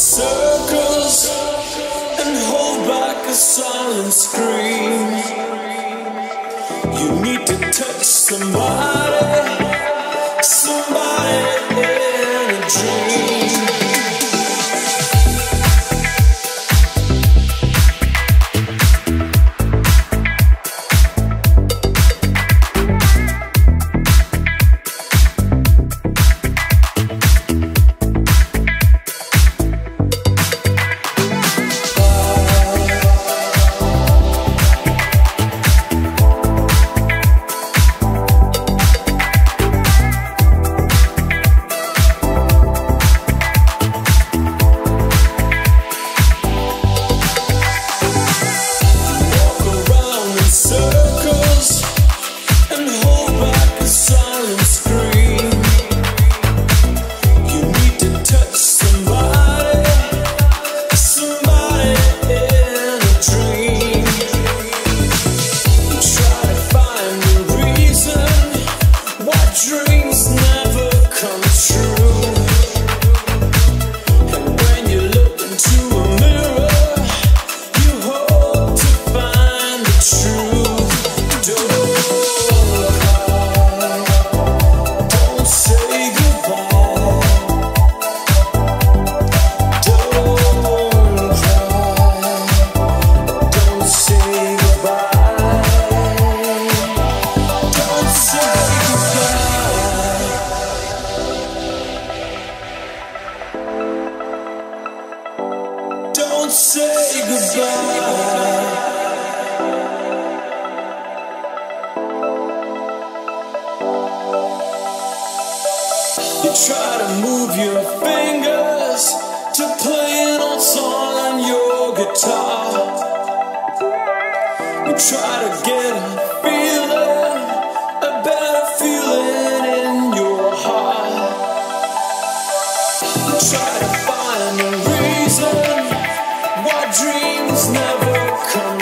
circles and hold back a silent scream. You need to touch somebody, somebody in a dream. say goodbye. You try to move your fingers to play an old song on your guitar. You try to get a feeling, a better feeling in your heart. You try to